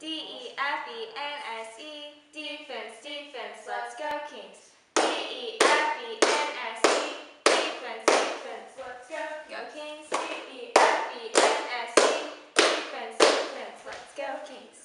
D E F E N S E. Defense, defense, let's go Kings. D E F E N S E. Defense, defense, let's go. Go Kings. D E F E N S E. Defense, defense, let's go Kings.